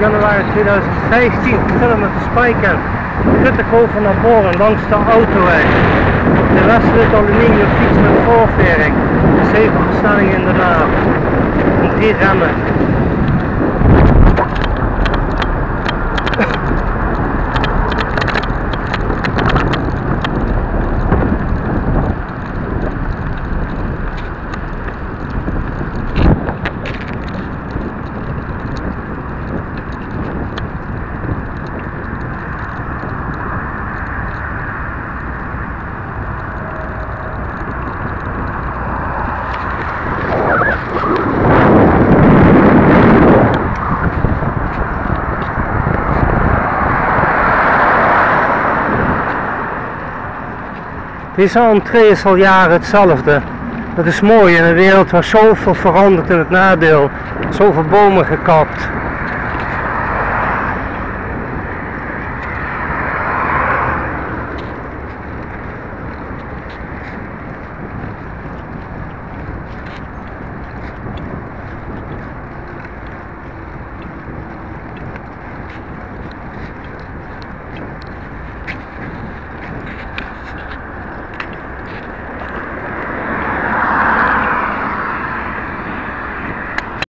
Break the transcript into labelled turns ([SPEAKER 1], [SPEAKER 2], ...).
[SPEAKER 1] januari 2015 gefilmd met de Spycam. Guttekoven naar voren langs de autoweg. De westelijk aluminium fiets met voorvering. Zeven versnellingen in de naam. En drie remmen. Deze is al jaren hetzelfde. Dat is mooi in een wereld waar zoveel verandert in het nadeel. Zoveel bomen gekapt.